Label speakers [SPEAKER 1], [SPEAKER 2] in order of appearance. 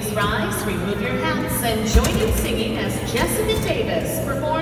[SPEAKER 1] Please rise, remove your hats, and join in singing as Jessica Davis performs.